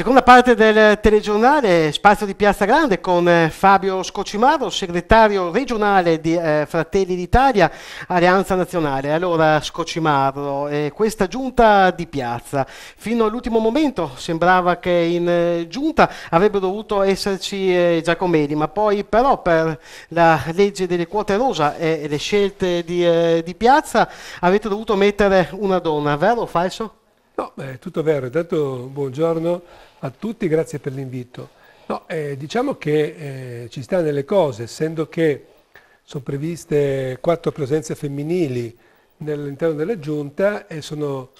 Seconda parte del telegiornale, spazio di Piazza Grande con eh, Fabio Scocimaro, segretario regionale di eh, Fratelli d'Italia, Alleanza Nazionale. Allora, Scocimaro, eh, questa giunta di piazza, fino all'ultimo momento sembrava che in eh, giunta avrebbero dovuto esserci eh, Giacomelli, ma poi però per la legge delle quote rosa e le scelte di, eh, di piazza avete dovuto mettere una donna, vero o falso? No, è tutto vero. Intanto buongiorno a tutti, grazie per l'invito. No, eh, diciamo che eh, ci sta nelle cose, essendo che sono previste quattro presenze femminili all'interno della giunta e sono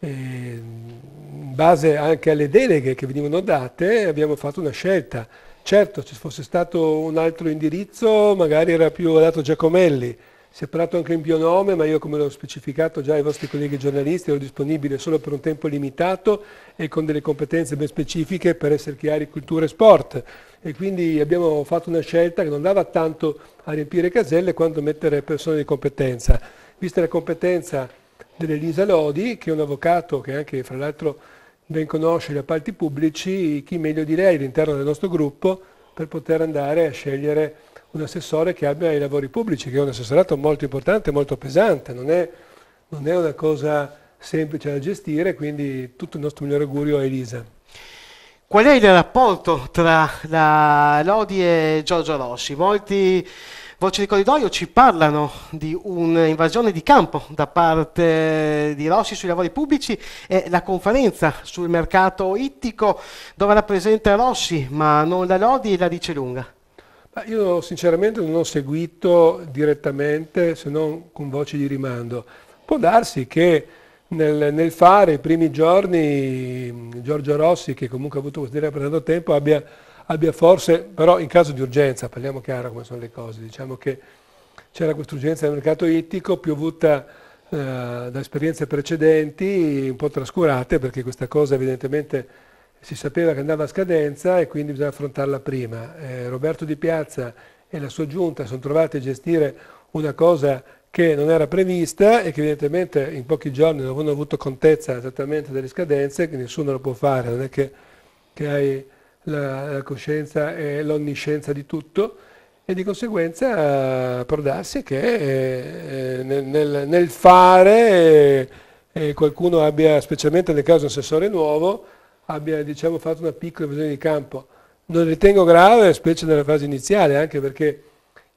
eh, in base anche alle deleghe che venivano date abbiamo fatto una scelta. Certo, se fosse stato un altro indirizzo magari era più adatto Giacomelli, si è parlato anche in bionome, ma io come l'ho specificato già ai vostri colleghi giornalisti ero disponibile solo per un tempo limitato e con delle competenze ben specifiche per essere chiari cultura e sport. E quindi abbiamo fatto una scelta che non dava tanto a riempire caselle quanto a mettere persone di competenza. Vista la competenza dell'Elisa Lodi, che è un avvocato che anche fra l'altro ben conosce gli appalti pubblici, chi meglio di lei all'interno del nostro gruppo per poter andare a scegliere un assessore che abbia i lavori pubblici, che è un assessorato molto importante, molto pesante, non è, non è una cosa semplice da gestire, quindi tutto il nostro migliore augurio a Elisa. Qual è il rapporto tra la Lodi e Giorgio Rossi? Molti voci di corridoio ci parlano di un'invasione di campo da parte di Rossi sui lavori pubblici e la conferenza sul mercato ittico dove rappresenta Rossi, ma non la Lodi la dice lunga. Io sinceramente non ho seguito direttamente se non con voci di rimando. Può darsi che nel, nel fare i primi giorni Giorgio Rossi, che comunque ha avuto questo dire per tanto tempo, abbia, abbia, forse, però in caso di urgenza, parliamo chiaro come sono le cose, diciamo che c'era questa urgenza nel mercato ittico piovuta eh, da esperienze precedenti, un po' trascurate, perché questa cosa evidentemente si sapeva che andava a scadenza e quindi bisogna affrontarla prima. Eh, Roberto Di Piazza e la sua giunta sono trovati a gestire una cosa che non era prevista e che evidentemente in pochi giorni non hanno avuto contezza esattamente delle scadenze, che nessuno lo può fare, non è che, che hai la, la, coscienza e l'onniscienza di tutto e di conseguenza eh, può darsi che eh, nel, nel, nel, fare eh, qualcuno abbia, specialmente nel caso di un assessore nuovo, abbia diciamo, fatto una piccola visione di campo. Non ritengo grave, specie nella fase iniziale, anche perché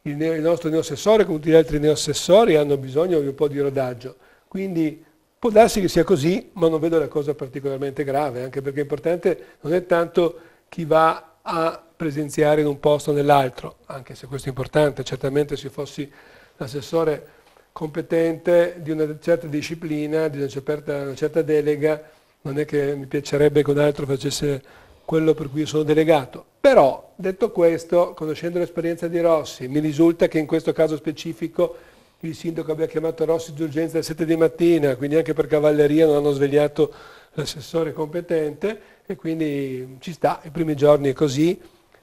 il, il nostro neoassessore, come tutti gli altri neoassessori, hanno bisogno di un po' di rodaggio. Quindi può darsi che sia così, ma non vedo la cosa particolarmente grave, anche perché l'importante non è tanto chi va a presenziare in un posto o nell'altro, anche se questo è importante, certamente se fossi l'assessore competente di una certa disciplina, di una certa, una certa delega, non è che mi piacerebbe che un altro facesse quello per cui sono delegato. Però, detto questo, conoscendo l'esperienza di Rossi, mi risulta che in questo caso specifico il sindaco abbia chiamato Rossi d'urgenza alle 7 di mattina, quindi anche per cavalleria non hanno svegliato l'assessore competente e quindi ci sta, i primi giorni è così,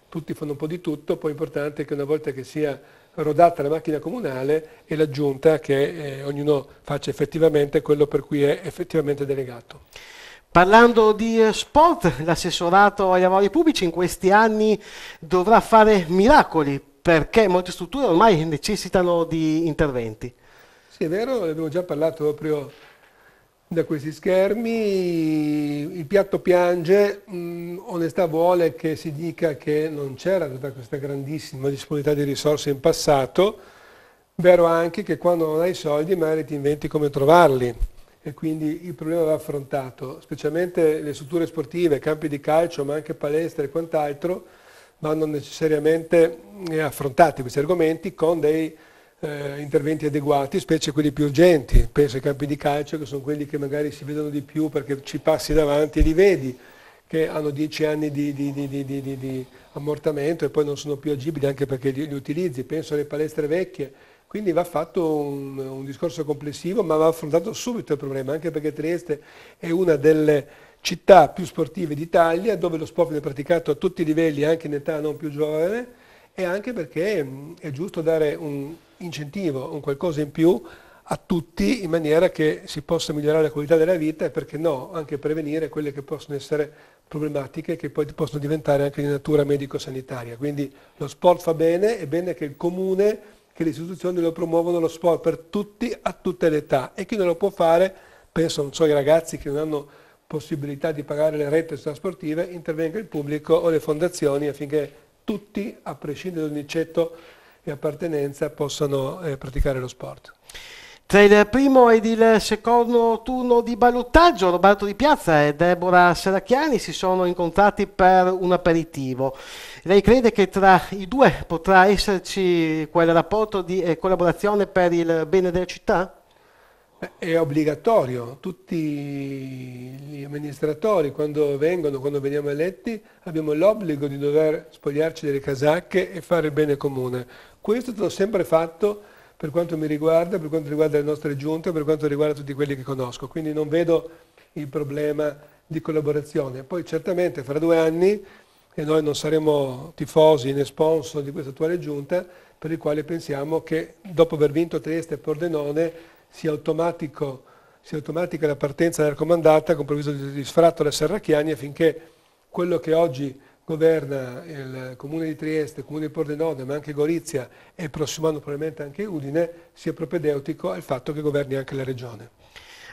tutti fanno un po' di tutto, poi è importante che una volta che sia rodata la macchina comunale è la giunta che eh, ognuno faccia effettivamente quello per cui è effettivamente delegato. Parlando di sport, l'assessorato ai lavori pubblici in questi anni dovrà fare miracoli perché molte strutture ormai necessitano di interventi. Sì, è vero, ne abbiamo già parlato proprio da questi schermi. Il piatto piange, mh, mm, onestà vuole che si dica che non c'era tutta questa grandissima disponibilità di risorse in passato, vero anche che quando non hai soldi magari ti inventi come trovarli e quindi il problema va affrontato, specialmente le strutture sportive, campi di calcio, ma anche palestre e quant'altro, vanno necessariamente eh, affrontati questi argomenti con dei eh, interventi adeguati, specie quelli più urgenti. Penso ai campi di calcio che sono quelli che magari si vedono di più perché ci passi davanti e li vedi, che hanno dieci anni di, di, di, di ammortamento e poi non sono più agibili anche perché li, li utilizzi. Penso alle palestre vecchie quindi va fatto un, un, discorso complessivo, ma va affrontato subito il problema, anche perché Trieste è una delle città più sportive d'Italia, dove lo sport viene praticato a tutti i livelli, anche in età non più giovane, e anche perché è giusto dare un incentivo, un qualcosa in più a tutti in maniera che si possa migliorare la qualità della vita e perché no, anche prevenire quelle che possono essere problematiche che poi possono diventare anche di natura medico-sanitaria. Quindi lo sport fa bene, è bene che il comune, che le istituzioni lo promuovono lo sport per tutti a tutte le età e chi non lo può fare, penso non so i ragazzi che non hanno possibilità di pagare le rette sportive, intervenga il pubblico o le fondazioni affinché tutti, a prescindere da ogni cetto e appartenenza, possano eh, praticare lo sport. Tra il primo ed il secondo turno di ballottaggio, Roberto Di Piazza e Deborah Seracchiani si sono incontrati per un aperitivo. Lei crede che tra i due potrà esserci quel rapporto di eh, collaborazione per il bene della città? È obbligatorio, tutti gli amministratori quando vengono, quando veniamo eletti, abbiamo l'obbligo di dover spogliarci delle casacche e fare il bene comune. Questo l'ho sempre fatto per quanto mi riguarda, per quanto riguarda le nostre giunte, per quanto riguarda tutti quelli che conosco. Quindi non vedo il problema di collaborazione. Poi certamente fra due anni, e noi non saremo tifosi né sponsor di questa attuale giunta, per il quale pensiamo che dopo aver vinto Trieste e Pordenone sia, sia automatica la partenza della raccomandata con provviso di, di sfratto alla Serracchiani affinché quello che oggi governa il Comune di Trieste, il Comune di Pordenone, ma anche Gorizia e il prossimo anno probabilmente anche Udine, sia propedeutico al fatto che governi anche la Regione.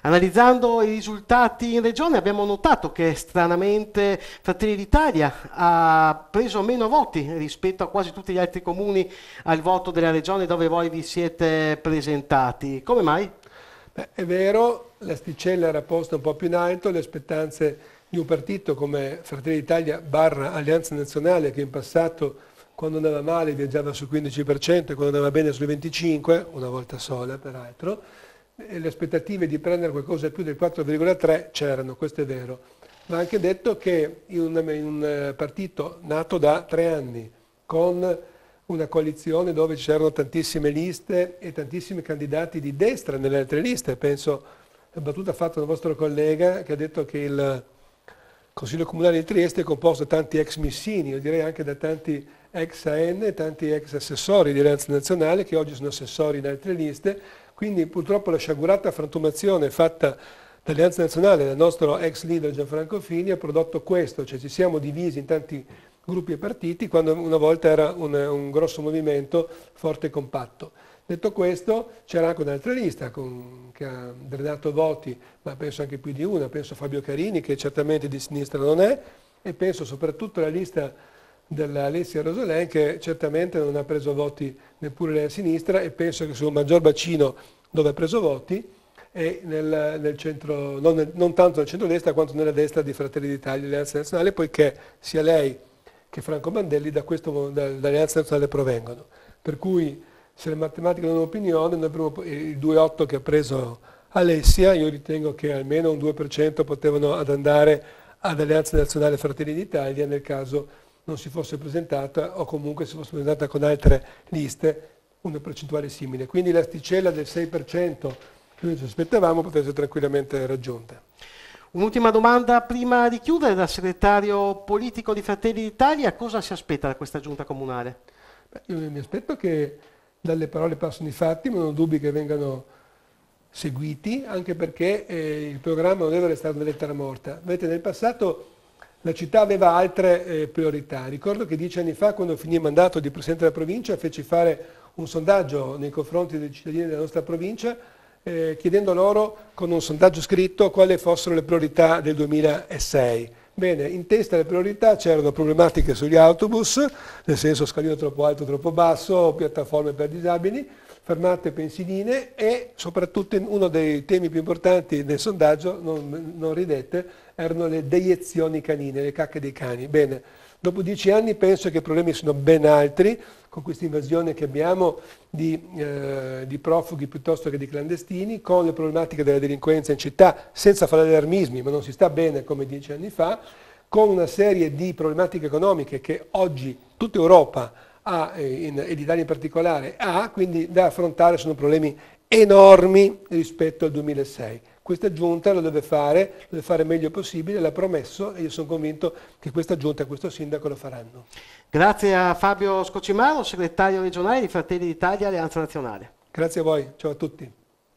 Analizzando i risultati in regione abbiamo notato che stranamente Fratelli d'Italia ha preso meno voti rispetto a quasi tutti gli altri comuni al voto della regione dove voi vi siete presentati. Come mai? Beh, è vero, l'asticella era posta un po' più in alto, le aspettanze di un partito come Fratelli d'Italia barra Alleanza Nazionale che in passato quando andava male viaggiava sul 15% e quando andava bene sul 25%, una volta sola peraltro, e le aspettative di prendere qualcosa più del 4,3 c'erano, questo è vero. Ma anche detto che in un, in un eh, partito nato da tre anni, con una coalizione dove c'erano tantissime liste e tantissimi candidati di destra nelle altre liste, penso la battuta fatta dal vostro collega che ha detto che il Consiglio Comunale di Trieste è composto da tanti ex missini, io direi anche da tanti ex AN e tanti ex assessori di Alleanza Nazionale che oggi sono assessori in altre liste, quindi purtroppo la sciagurata frantumazione fatta dall'Alleanza Nazionale, dal nostro ex leader Gianfranco Fini, ha prodotto questo, cioè ci siamo divisi in tanti gruppi e partiti quando una volta era un, un grosso movimento forte e compatto. Detto questo, c'era anche un'altra lista con, che ha drenato voti, ma penso anche più di una, penso a Fabio Carini, che certamente di sinistra non è, e penso soprattutto alla lista dell'Alessia Rosolin, che certamente non ha preso voti neppure nella sinistra, e penso che sul maggior bacino dove ha preso voti è nel, nel centro, non, nel, non, tanto nel centro-destra quanto nella destra di Fratelli d'Italia e Alleanza Nazionale, poiché sia lei che Franco Mandelli da questo, dall'Alleanza Nazionale provengono. Per cui se le matematiche danno un'opinione, il 2,8 che ha preso Alessia, io ritengo che almeno un 2% potevano ad andare ad Alleanza Nazionale Fratelli d'Italia nel caso non si fosse presentata o comunque si fosse presentata con altre liste una percentuale simile. Quindi l'asticella del 6% che noi ci aspettavamo poteva essere tranquillamente raggiunta. Un'ultima domanda prima di chiudere dal segretario politico di Fratelli d'Italia, cosa si aspetta da questa giunta comunale? Beh, io mi aspetto che dalle parole passano i fatti, ma non ho dubbi che vengano seguiti, anche perché eh, il programma non deve restare una lettera morta. Vedete, nel passato la città aveva altre eh, priorità. Ricordo che dieci anni fa, quando finì il mandato di Presidente della provincia, feci fare un sondaggio nei confronti dei cittadini della nostra provincia, eh, chiedendo loro con un sondaggio scritto quali fossero le priorità del 2006. Bene, in testa alle priorità c'erano problematiche sugli autobus, nel senso scalino troppo alto, troppo basso, piattaforme per disabili, fermate pensiline e soprattutto uno dei temi più importanti del sondaggio, non, non ridete, erano le deiezioni canine, le cacche dei cani. Bene, dopo dieci anni penso che i problemi sono ben altri, con questa invasione che abbiamo di, eh, di, profughi piuttosto che di clandestini, con le problematiche della delinquenza in città, senza fare allarmismi, ma non si sta bene come dieci anni fa, con una serie di problematiche economiche che oggi tutta Europa ha, eh, in, ed Italia in particolare, ha, quindi da affrontare sono problemi enormi rispetto al 2006. Questa giunta lo deve fare, lo deve fare meglio possibile, l'ha promesso e io sono convinto che questa giunta e questo sindaco lo faranno. Grazie a Fabio Scocimaro, segretario regionale di Fratelli d'Italia Alleanza Nazionale. Grazie a voi, ciao a tutti.